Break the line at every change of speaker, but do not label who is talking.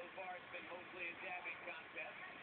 So
far, it's been mostly a jabbing contest.